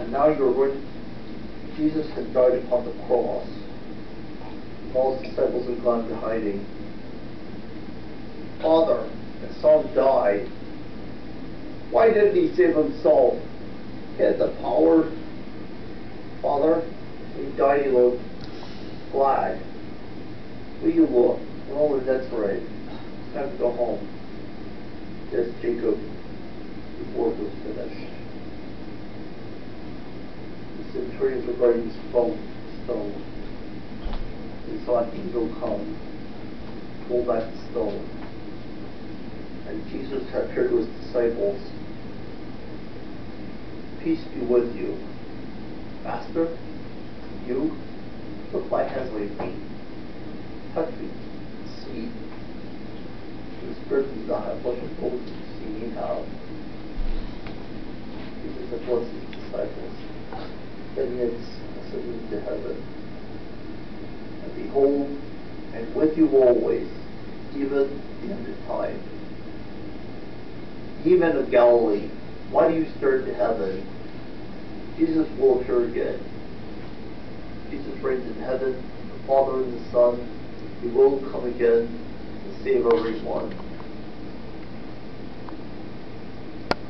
And now you're going, Jesus had died upon the cross. Paul's disciples had gone to hiding. Father, his son died. Why didn't he save himself? He had the power. Father, he died, he looked glad. Will you look? Oh, that's right. It's time to go home. Yes, Jacob, The centurions were guarding his stone. an angel come, pull back the stone. And Jesus appeared to his disciples. Peace be with you. Master, you put my hands on feet. Touch me. See. The Spirit does not have and bone to see me how. Jesus blessed his disciples. He had ascended to heaven. And behold, and with you always, even in the time. Ye men of Galilee, why do you stare to heaven? Jesus will appear again. Jesus reigns in heaven, the Father and the Son. He will come again to save everyone.